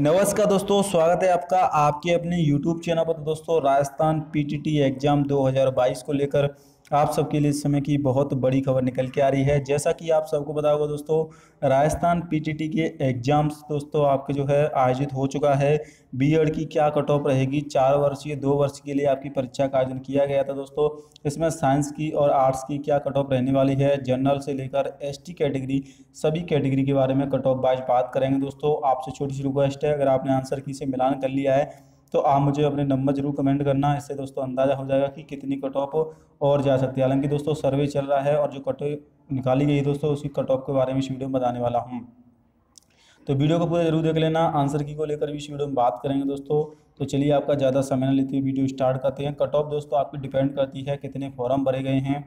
नमस्कार दोस्तों, स्वागत है आपका आपके अपने YouTube चैनल पर। तो दोस्तों, राजस्थान पीटीटी एग्ज़ाम 2022 को लेकर आप सबके लिए इस समय की बहुत बड़ी खबर निकल के आ रही है। जैसा कि आप सबको पता होगा दोस्तों, राजस्थान पीटीटी के एग्ज़ाम्स दोस्तों आपके जो है आयोजित हो चुका है। बीएड की क्या कट ऑफ़ रहेगी? चार वर्षीय, दो वर्ष के लिए आपकी परीक्षा का आयोजन किया गया था दोस्तों। इसमें साइंस की और आर्ट्स की क्या कट ऑफ़ रहने वाली है? जनरल से लेकर एसटी कैटेगरी सभी कैटेगरी के बारे में कट ऑफ़ बाइज बात करेंगे दोस्तों। आपसे छोटी सी रिक्वेस्ट है, अगर आपने आंसर की से मिलान कर लिया है तो आप मुझे अपने नंबर ज़रूर कमेंट करना, इससे दोस्तों अंदाज़ा हो जाएगा कि कितनी कट ऑफ़ और जा सकती है। हालाँकि दोस्तों सर्वे चल रहा है और जो कट निकाली गई दोस्तों, उसी कट ऑफ़ के बारे में इस वीडियो में बताने वाला हूँ। तो वीडियो को पूरा ज़रूर देख लेना। आंसर की को लेकर भी इस वीडियो में बात करेंगे दोस्तों। तो चलिए आपका ज़्यादा समय न लेते हुए वीडियो स्टार्ट करते हैं। कट ऑफ़ दोस्तों आपकी डिपेंड करती है कितने फॉर्म भरे गए हैं।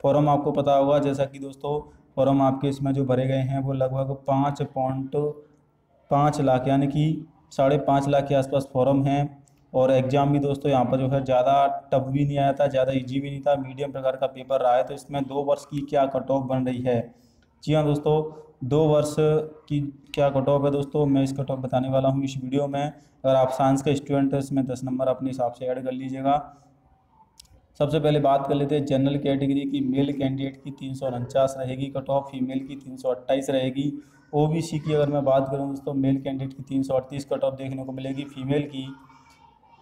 फॉर्म आपको पता होगा, जैसा कि दोस्तों फॉर्म आपके इसमें जो भरे गए हैं, वो लगभग पाँच पॉइंट पाँच लाख, यानी कि साढ़े पाँच लाख के आसपास फॉर्म हैं। और एग्ज़ाम भी दोस्तों यहाँ पर जो है ज़्यादा टफ भी नहीं आया था, ज़्यादा ईजी भी नहीं था। मीडियम प्रकार का पेपर रहा है तो इसमें दो वर्ष की क्या कट ऑफ़ बन रही है? जी हाँ दोस्तों, दो वर्ष की क्या कट ऑफ़ है दोस्तों? मैं इस कट ऑफ़ बताने वाला हूँ इस वीडियो में। अगर आप साइंस का स्टूडेंट हैं इसमें दस नंबर अपने हिसाब से ऐड कर लीजिएगा। सबसे पहले बात कर लेते हैं जनरल कैटेगरी की मेल कैंडिडेट की तीन सौ उनचास रहेगी कट ऑफ़ फीमेल की तीन सौ अट्ठाईस रहेगी। ओबीसी की अगर मैं बात करूँ दोस्तों मेल कैंडिडेट की तीन सौ अड़तीस कट ऑफ़ देखने को मिलेगी फीमेल की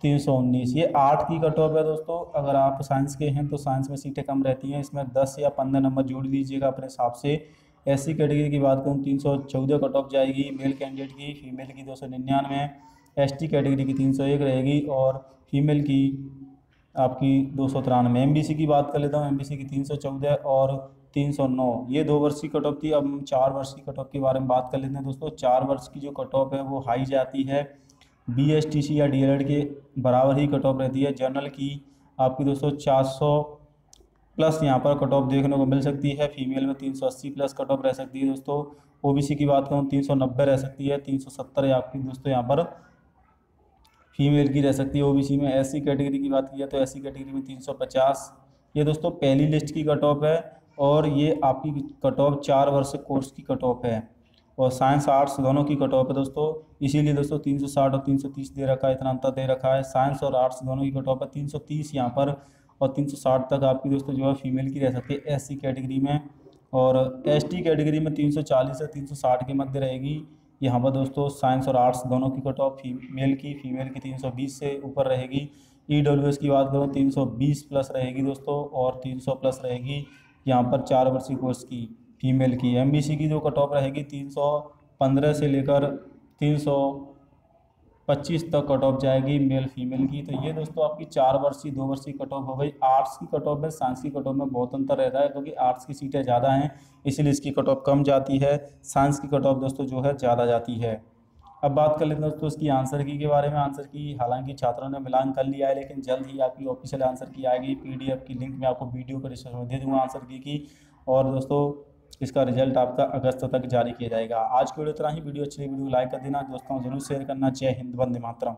तीन सौ उन्नीस। ये आठ की कट ऑफ़ है दोस्तों। अगर आप साइंस के हैं तो साइंस में सीटें कम रहती हैं। इसमें दस या पंद्रह नंबर जोड़ दीजिएगा अपने हिसाब से। एससी कैटेगरी की बात करूँ, तीन सौ चौदह कट ऑफ़ जाएगी मेल कैंडिडेट की फीमेल की दो सौ निन्यानवे। एस कैटेगरी की तीन सौ एक रहेगी और फीमेल की आपकी दो सौ तिरानवे एम की बात कर लेता हूँ एम की तीन सौ चौदह और तीन सौ नौ। ये दो वर्ष की कट ऑफ़ थी, अब हम चार वर्ष की कट ऑफ़ के बारे में बात कर लेते हैं दोस्तों। चार वर्ष की जो कट ऑफ़ है, वो हाई जाती है। बी एस टी सी या डी एल एड के बराबर ही कट ऑफ़ रहती है। जर्नल की आपकी दोस्तों चार सौ प्लस यहाँ पर कट ऑफ़ देखने को मिल सकती है। फीमेल में तीन सौ अस्सी प्लस कट ऑफ़ रह सकती है दोस्तों। ओबीसी की बात करूँ, तीन सौ नब्बे रह सकती है। तीन सौ सत्तर आपकी दोस्तों यहाँ पर। फीमेल की रह सकती है ओबीसी में। एससी कैटेगरी की बात की जाए तो एससी कैटेगरी में तीन सौ पचास। ये दोस्तों पहली लिस्ट की कट ऑफ़ है और ये आपकी कट ऑफ़ चार वर्ष कोर्स की कट ऑफ़ है और साइंस आर्ट्स दोनों की कट ऑफ़ है दोस्तों। इसीलिए दोस्तों 360 और 330 दे रखा है, इतना अंतर दे रखा है। साइंस और आर्ट्स दोनों की कट ऑफ़ है 330 यहाँ पर और 360 तक आपकी दोस्तों जो है फीमेल की रह सकती है एससी कैटेगरी में। और एसटी कैटेगरी में 340 से 360 के मध्य रहेगी। यहाँ पर दोस्तों, साइंस और आर्ट्स दोनों की कट ऑफ़ फीमेल की फीमेल की 320 से ऊपर रहेगी। ई e की बात करूँ 320 प्लस रहेगी दोस्तों, और 300 प्लस रहेगी यहाँ पर चार वर्षीय कोर्स की, फीमेल की। एमबीसी की जो कट ऑफ़ रहेगी, तीन सौ पंद्रह से लेकर तीन सौ पच्चीस तक कट ऑफ़ जाएगी मेल फीमेल की। तो ये दोस्तों आपकी चार वर्ष की दो वर्ष की कट ऑफ़ हो गई। आर्ट्स की कट ऑफ़ में साइंस की कट ऑफ़ में बहुत अंतर रहता है क्योंकि आर्ट्स की सीटें ज़्यादा हैं, इसीलिए इसकी कट ऑफ़ कम जाती है। साइंस की कट ऑफ़ दोस्तों जो है ज़्यादा जाती है। अब बात कर लेते हैं दोस्तों इसकी आंसर की के बारे में। आंसर की हालाँकि छात्रों ने मिलान कर लिया है, लेकिन जल्द ही आपकी ऑफिशियल आंसर की आएगी। पीडीएफ की लिंक मैं आपको वीडियो को डिस्क्रिप्शन में दे दूँगा आंसर की की। और दोस्तों इसका रिज़ल्ट आपका अगस्त तक जारी किया जाएगा। आज की वीडियो इतना ही। वीडियो अच्छी वीडियो लाइक कर देना, दोस्तों, ज़रूर शेयर करना। जय हिंद, वंदे मातरम।